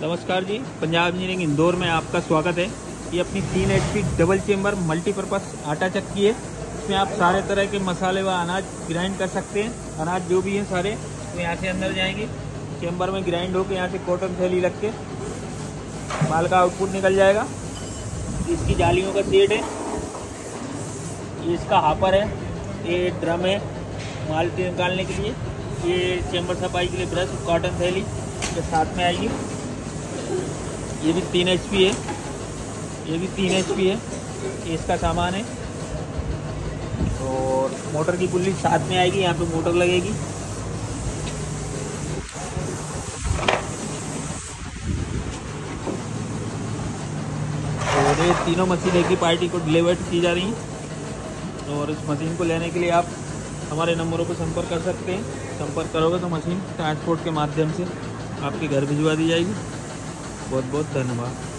नमस्कार जी, पंजाब इंजीनियरिंग इंदौर में आपका स्वागत है। ये अपनी तीन एच डबल चेम्बर मल्टीपर्पज़ आटा चक्की है। इसमें आप सारे तरह के मसाले व अनाज ग्राइंड कर सकते हैं। अनाज जो भी हैं सारे तो यहाँ से अंदर जाएँगे। चेम्बर में ग्राइंड होकर यहाँ से कॉटन थैली रख के माल का आउटपुट निकल जाएगा। इसकी जालियों का सेट है। ये इसका हापर है। ये ड्रम है माल निकालने के लिए। ये चेम्बर सफ़ाई के लिए ब्रश कॉटन थैली के साथ में आएगी। ये भी तीन एचपी है। ये भी तीन एचपी है। इसका सामान है। और मोटर की पुल्ली साथ में आएगी, यहाँ पे मोटर लगेगी। और ये तीनों मशीन एक पार्टी को डिलीवर्ड की जा रही हैं। और इस मशीन को लेने के लिए आप हमारे नंबरों पर संपर्क कर सकते हैं। संपर्क करोगे तो मशीन ट्रांसपोर्ट के माध्यम से आपके घर भिजवा दी जाएगी। बहुत बहुत धन्यवाद।